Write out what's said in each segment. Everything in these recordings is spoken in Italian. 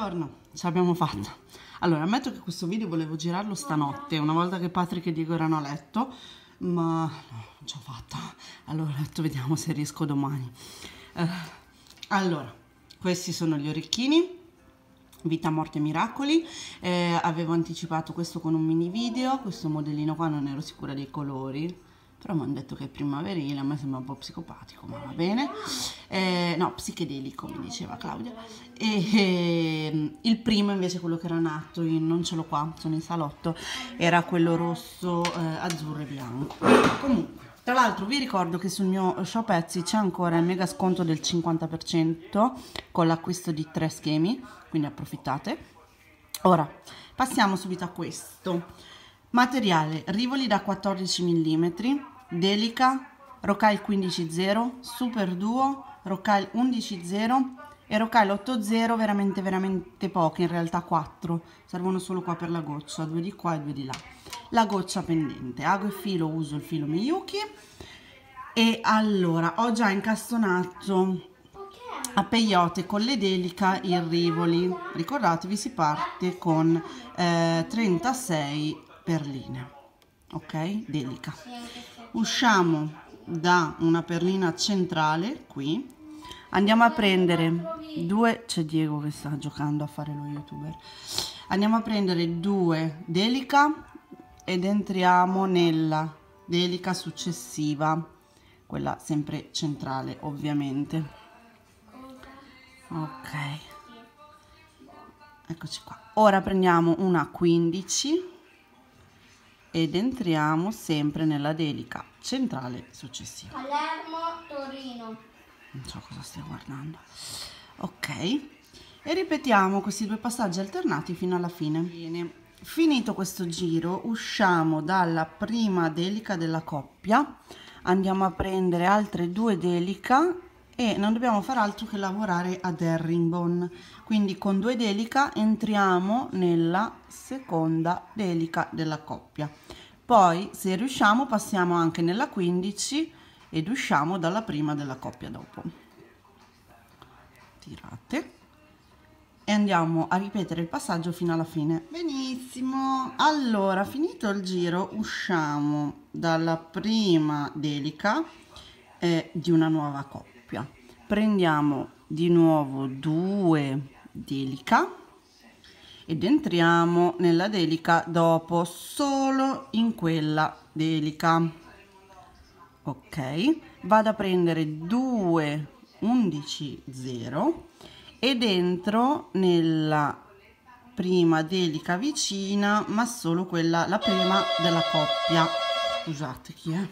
Buongiorno, ce l'abbiamo fatta. Allora, ammetto che questo video volevo girarlo stanotte, una volta che Patrick e Diego erano a letto, ma no, non ce l'ho fatta. Allora, detto, vediamo se riesco domani. Eh, allora, questi sono gli orecchini. Vita, Morte Miracoli, eh, avevo anticipato questo con un mini video, questo modellino qua non ero sicura dei colori, però mi hanno detto che è primaverile, a me sembra un po' psicopatico, ma va bene. Eh, no, psichedelico, mi diceva Claudia. E, eh, il primo invece, quello che era nato, in, non ce l'ho qua, sono in salotto, era quello rosso, eh, azzurro e bianco. Comunque, tra l'altro vi ricordo che sul mio shop Etsy c'è ancora il mega sconto del 50% con l'acquisto di tre schemi, quindi approfittate. Ora, passiamo subito a questo. Materiale, rivoli da 14 mm, Delica, Rocaille 15.0, Super Duo, Rocaille 11.0 e Rocaille 8.0 veramente veramente poche, in realtà 4, servono solo qua per la goccia, due di qua e due di là. La goccia pendente, ago e filo uso il filo Miyuki. E allora ho già incastonato a peyote con le delica i rivoli. Ricordatevi si parte con eh, 36 perline ok delica. Usciamo da una perlina centrale qui. Andiamo a prendere due c'è Diego che sta giocando a fare lo youtuber. Andiamo a prendere due delica ed entriamo nella delica successiva quella sempre centrale ovviamente. Ok. Eccoci qua. Ora prendiamo una 15 ed entriamo sempre nella delica centrale successiva. Palermo, Torino. Non so cosa stia guardando. Ok. E ripetiamo questi due passaggi alternati fino alla fine. Bene. Finito questo giro, usciamo dalla prima delica della coppia, andiamo a prendere altre due delica e non dobbiamo fare altro che lavorare ad herringbone. Quindi con due delica entriamo nella seconda delica della coppia. Poi se riusciamo passiamo anche nella 15 ed usciamo dalla prima della coppia dopo. Tirate. E andiamo a ripetere il passaggio fino alla fine. Benissimo. Allora finito il giro usciamo dalla prima delica eh, di una nuova coppia prendiamo di nuovo due delica ed entriamo nella delica dopo solo in quella delica. Ok vado a prendere due 11 0 ed entro nella prima delica vicina ma solo quella la prima della coppia. Scusate chi è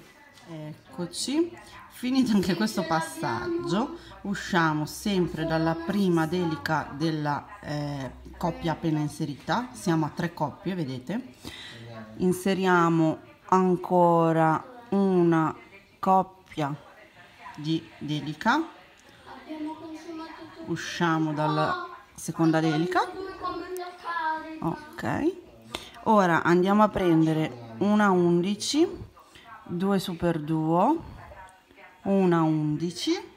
eccoci. Finito anche questo passaggio usciamo sempre dalla prima delica della eh, coppia appena inserita. Siamo a tre coppie vedete? Inseriamo ancora una coppia di delica usciamo dalla seconda delica ok. Ora andiamo a prendere una 11 2 super duo una 11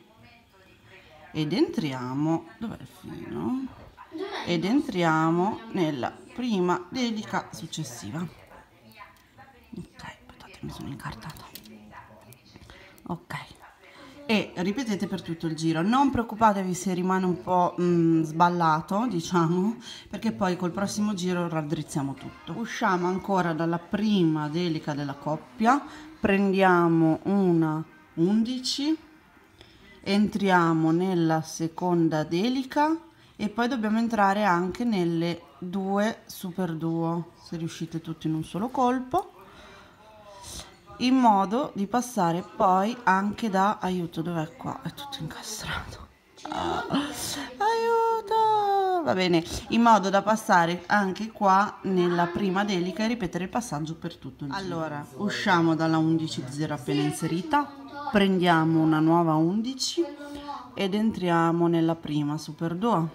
ed entriamo dov'è il filo? Ed entriamo nella prima delica successiva. Ok aspettate mi sono incartata ok e ripetete per tutto il giro. Non preoccupatevi se rimane un po' mh, mm, sballato diciamo perché poi col prossimo giro raddrizziamo tutto. Usciamo ancora dalla prima delica della coppia prendiamo una 11 entriamo nella seconda delica e poi dobbiamo entrare anche nelle due super duo se riuscite tutti in un solo colpo in modo di passare poi anche da aiuto dov'è qua? È tutto incastrato. Ah, aiuto! Va bene in modo da passare anche qua nella prima delica e ripetere il passaggio per tutto il allora. Usciamo dalla 11 0 appena inserita prendiamo una nuova 11 ed entriamo nella prima super duo.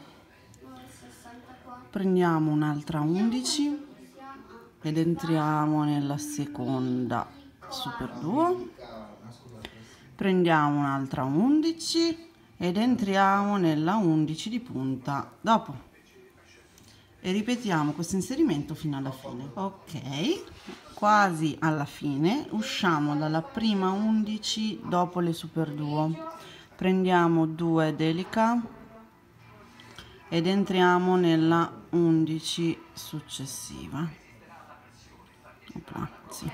Prendiamo un'altra 11 ed entriamo nella seconda super duo. Prendiamo un'altra 11 ed entriamo nella 11 di punta dopo. E ripetiamo questo inserimento fino alla fine. Ok quasi alla fine. Usciamo dalla prima 11 dopo le super duo. Prendiamo 2 delica ed entriamo nella 11 successiva. Opla, sì.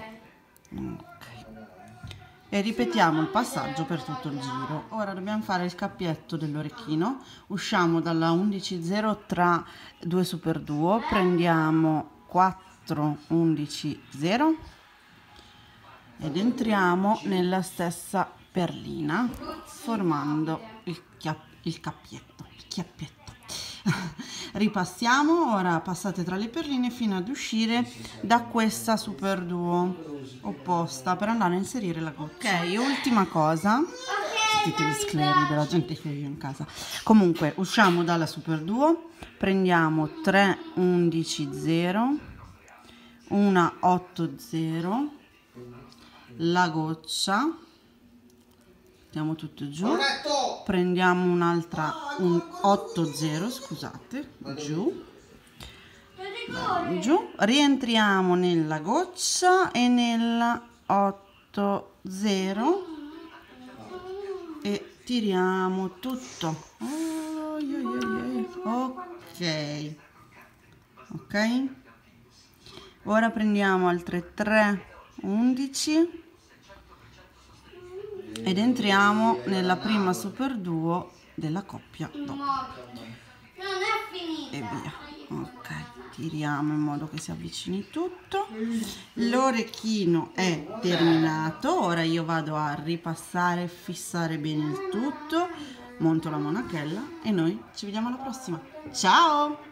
E ripetiamo il passaggio per tutto il giro. Ora dobbiamo fare il cappietto dell'orecchino. Usciamo dalla 11.0 tra due super duo. Prendiamo 4 11 0 ed entriamo nella stessa perlina formando il, il cappietto il chiappietto ripassiamo ora passate tra le perline fino ad uscire da questa super duo opposta per andare a inserire la goccia. Ok ultima cosa. Sentite gli scleri della gente che vive in casa. Comunque usciamo dalla super duo prendiamo 3 11 0 una 8 0 la goccia mettiamo tutto giù. Prendiamo un'altra un 8 0 scusate. Giù. Giù. Rientriamo nella goccia e nella 8 0 e tiriamo tutto. Ok. Ok. Ora prendiamo altre 3 11 ed entriamo nella prima super duo della coppia dopo. E via. Ok tiriamo in modo che si avvicini tutto. L'orecchino è terminato. Ora io vado a ripassare fissare bene il tutto. Monto la monachella e noi ci vediamo alla prossima. Ciao